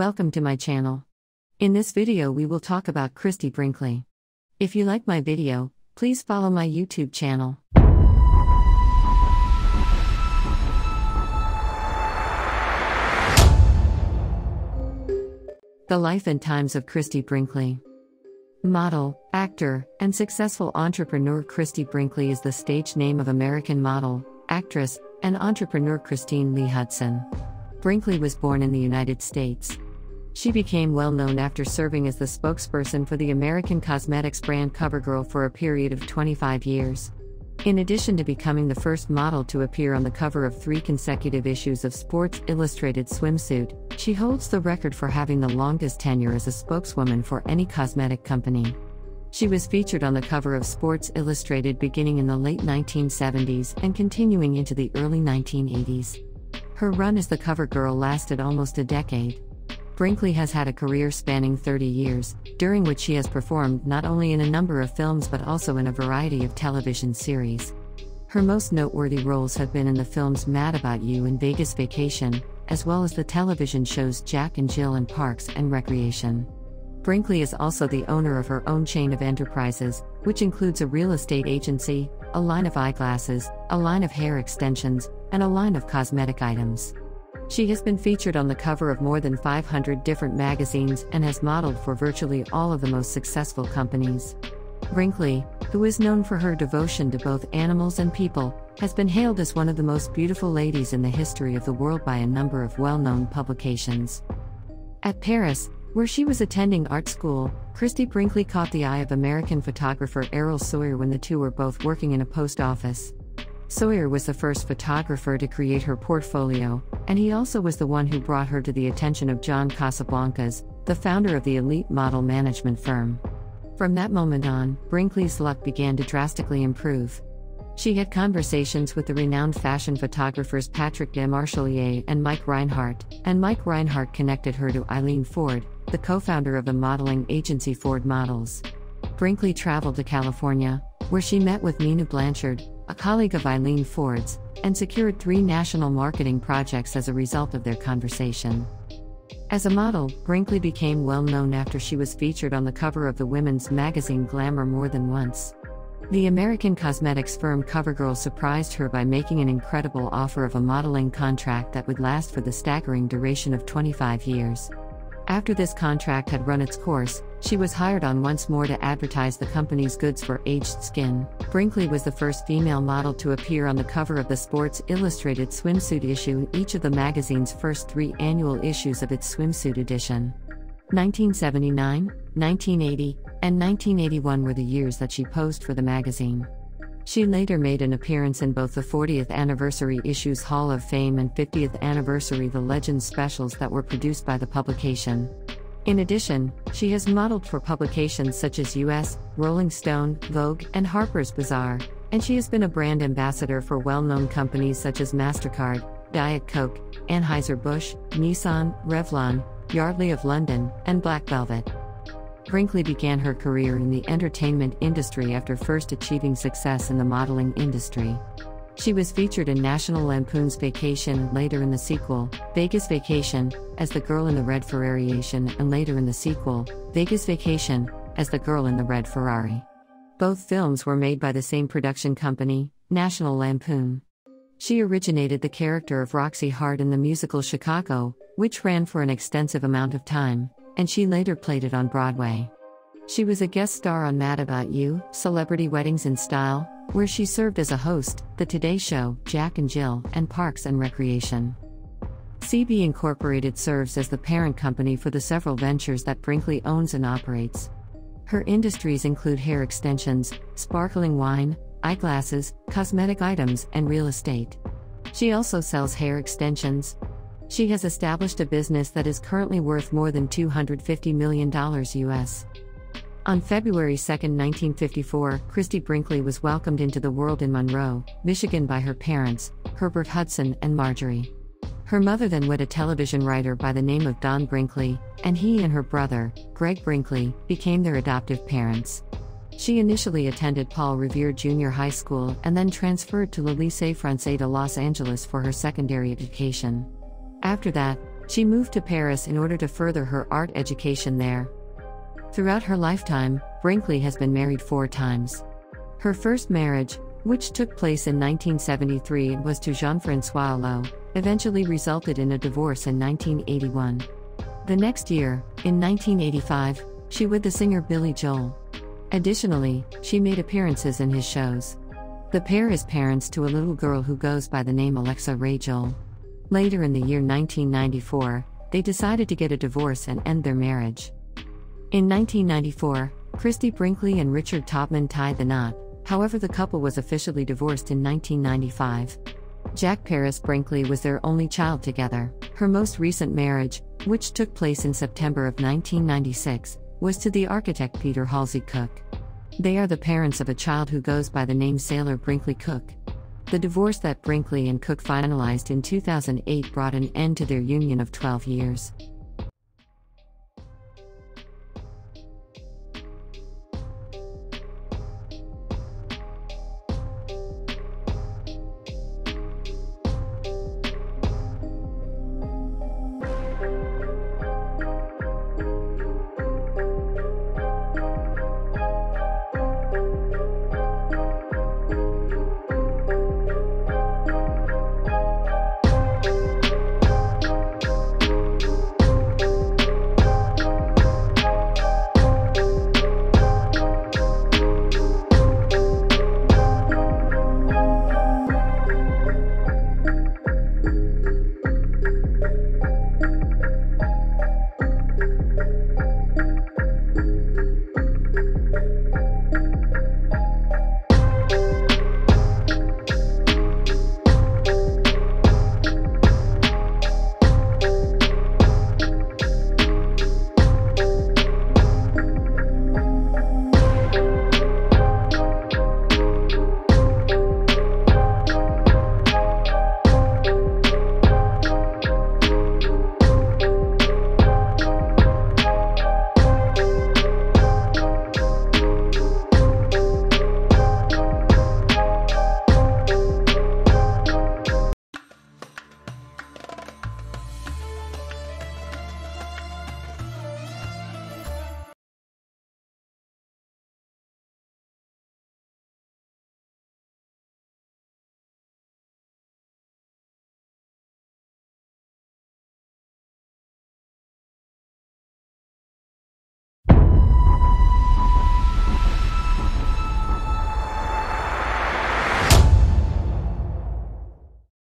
Welcome to my channel. In this video we will talk about Christie Brinkley. If you like my video, please follow my YouTube channel. The Life and Times of Christie Brinkley Model, actor, and successful entrepreneur Christie Brinkley is the stage name of American model, actress, and entrepreneur Christine Lee Hudson. Brinkley was born in the United States. She became well known after serving as the spokesperson for the American cosmetics brand CoverGirl for a period of 25 years. In addition to becoming the first model to appear on the cover of three consecutive issues of Sports Illustrated swimsuit, she holds the record for having the longest tenure as a spokeswoman for any cosmetic company. She was featured on the cover of Sports Illustrated beginning in the late 1970s and continuing into the early 1980s. Her run as the cover girl lasted almost a decade. Brinkley has had a career spanning 30 years, during which she has performed not only in a number of films but also in a variety of television series. Her most noteworthy roles have been in the films Mad About You and Vegas Vacation, as well as the television shows Jack and Jill and Parks and Recreation. Brinkley is also the owner of her own chain of enterprises, which includes a real estate agency, a line of eyeglasses, a line of hair extensions, and a line of cosmetic items. She has been featured on the cover of more than 500 different magazines and has modeled for virtually all of the most successful companies. Brinkley, who is known for her devotion to both animals and people, has been hailed as one of the most beautiful ladies in the history of the world by a number of well known publications. At Paris, where she was attending art school, Christie Brinkley caught the eye of American photographer Errol Sawyer when the two were both working in a post office. Sawyer was the first photographer to create her portfolio, and he also was the one who brought her to the attention of John Casablancas, the founder of the elite model management firm. From that moment on, Brinkley's luck began to drastically improve. She had conversations with the renowned fashion photographers Patrick Demarchelier and Mike Reinhardt, and Mike Reinhardt connected her to Eileen Ford, the co founder of the modeling agency Ford Models. Brinkley traveled to California, where she met with Nina Blanchard, a colleague of Eileen Ford's, and secured three national marketing projects as a result of their conversation. As a model, Brinkley became well known after she was featured on the cover of the women's magazine Glamour more than once. The American cosmetics firm CoverGirl surprised her by making an incredible offer of a modeling contract that would last for the staggering duration of 25 years. After this contract had run its course, she was hired on once more to advertise the company's goods for aged skin. Brinkley was the first female model to appear on the cover of the Sports Illustrated swimsuit issue in each of the magazine's first three annual issues of its swimsuit edition. 1979, 1980, and 1981 were the years that she posed for the magazine. She later made an appearance in both the 40th anniversary issues Hall of Fame and 50th anniversary The Legends specials that were produced by the publication. In addition, she has modeled for publications such as US, Rolling Stone, Vogue, and Harper's Bazaar, and she has been a brand ambassador for well known companies such as MasterCard, Diet Coke, Anheuser-Busch, Nissan, Revlon, Yardley of London, and Black Velvet. Brinkley began her career in the entertainment industry after first achieving success in the modeling industry. She was featured in National Lampoon's Vacation later in the sequel, Vegas Vacation, as the girl in the red Ferrariation and later in the sequel, Vegas Vacation, as the girl in the red Ferrari. Both films were made by the same production company, National Lampoon. She originated the character of Roxie Hart in the musical Chicago, which ran for an extensive amount of time and she later played it on Broadway. She was a guest star on Mad About You, Celebrity Weddings in Style, where she served as a host, The Today Show, Jack and Jill, and Parks and Recreation. CB Incorporated serves as the parent company for the several ventures that Brinkley owns and operates. Her industries include hair extensions, sparkling wine, eyeglasses, cosmetic items, and real estate. She also sells hair extensions, she has established a business that is currently worth more than $250 million US. On February 2, 1954, Christie Brinkley was welcomed into the world in Monroe, Michigan by her parents, Herbert Hudson and Marjorie. Her mother then wed a television writer by the name of Don Brinkley, and he and her brother, Greg Brinkley, became their adoptive parents. She initially attended Paul Revere Junior High School and then transferred to Le Lycée Francais de Los Angeles for her secondary education. After that, She moved to Paris in order to further her art education there. Throughout her lifetime, Brinkley has been married four times. Her first marriage, which took place in 1973 and was to Jean Francois Hulot, eventually resulted in a divorce in 1981. The next year, in 1985, she with the singer Billy Joel. Additionally, she made appearances in his shows. The pair is parents to a little girl who goes by the name Alexa Ray Joel. Later in the year 1994, they decided to get a divorce and end their marriage. In 1994, Christie Brinkley and Richard Taubman tied the knot, however, the couple was officially divorced in 1995. Jack Paris Brinkley was their only child together. Her most recent marriage, which took place in September of 1996, was to the architect Peter Halsey Cook. They are the parents of a child who goes by the name Sailor Brinkley Cook. The divorce that Brinkley and Cook finalized in 2008 brought an end to their union of 12 years.